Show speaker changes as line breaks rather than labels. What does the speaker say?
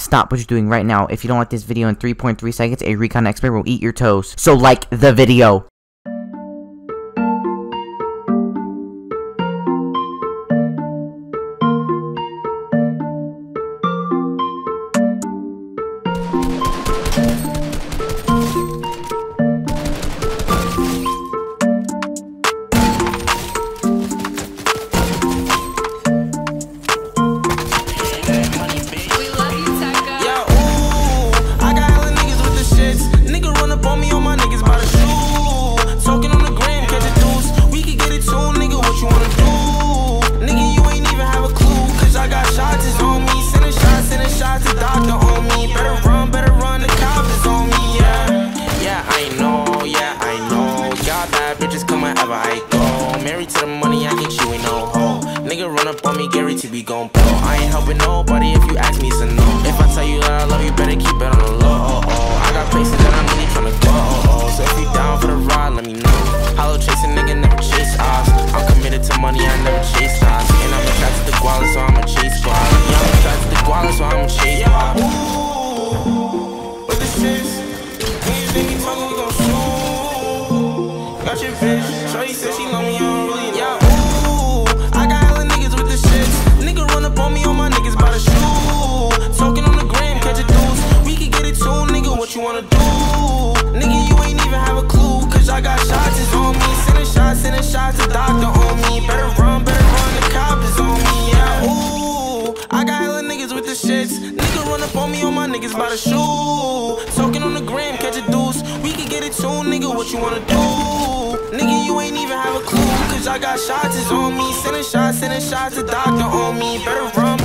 Stop what you're doing right now. If you don't like this video in 3.3 seconds, a recon expert will eat your toes. So like the video.
Wherever I go. Married to the money, I get you ain't no hoe. Nigga run up on me, Gary to be gon' pro. I ain't helping nobody if you ask me, it's a no. If I tell you that I love you, better keep it on the low. Oh, oh. I got places that I'm really tryna go. Oh. oh. So if you down for the ride, let me know. Hollow chasing nigga never chase odds. I'm committed to money, I never chase odds. And I'm attracted to the guala, so I'ma chase squad. Yeah, I'm attracted to the guala, so I'ma chase squad. Ooh, with the shits. Yeah, ooh, I got niggas with the shits. Nigga run up on me, on my niggas by the shoe. Talking on the gram, catch a deuce. We can get it too, nigga, what you wanna do? Nigga, you ain't even have a clue, cause I got shots on me. Sending shots, sending shots, the doctor on me. Better run, better run, the is on me, yeah, ooh. I got niggas with the shits. Nigga run up on me, on my niggas by the shoe. Get it too, nigga, what you wanna do? Nigga, you ain't even have a clue, cause I got shots it's on me. Sending shots, sending shots, the doctor on me. Better run,